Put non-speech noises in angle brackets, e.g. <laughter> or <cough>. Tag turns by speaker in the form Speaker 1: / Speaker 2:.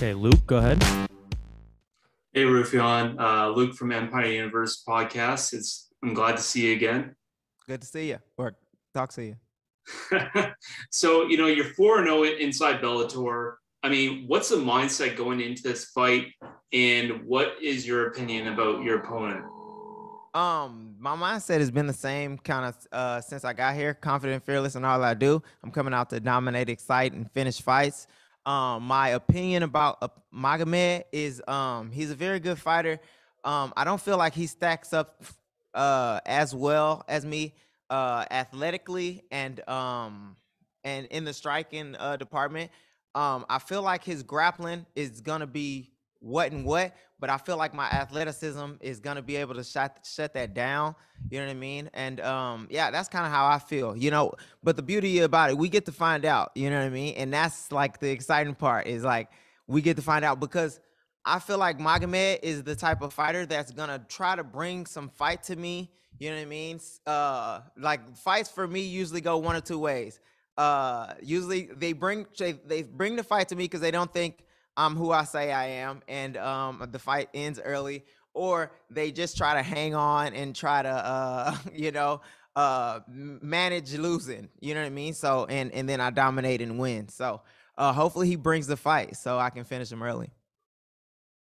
Speaker 1: Okay, Luke, go ahead.
Speaker 2: Hey, Raufeon. Uh, Luke from Empire Universe podcast. It's I'm glad to see you again.
Speaker 3: Good to see you or talk to you. <laughs>
Speaker 2: so, you know, you're 4 0 inside Bellator. I mean, what's the mindset going into this fight? And what is your opinion about your opponent?
Speaker 3: Um, my mindset has been the same kind of uh, since I got here. Confident, fearless, and all I do. I'm coming out to dominate, excite, and finish fights. Um, my opinion about uh, Magomed is um, he's a very good fighter. Um, I don't feel like he stacks up uh, as well as me uh, athletically and um, and in the striking uh, department. Um, I feel like his grappling is gonna be what and what, but I feel like my athleticism is gonna be able to shut shut that down. You know what I mean? And um, yeah, that's kind of how I feel. You know, but the beauty about it, we get to find out. You know what I mean? And that's like the exciting part is like we get to find out because I feel like Magomed is the type of fighter that's gonna try to bring some fight to me. You know what I mean? Uh, like fights for me usually go one or two ways. Uh, usually they bring they, they bring the fight to me because they don't think I'm who I say I am, and um, the fight ends early, or they just try to hang on and try to, uh, <laughs> you know, uh, manage losing. You know what I mean? So, and and then I dominate and win. So, uh, hopefully he brings the fight so I can finish him early.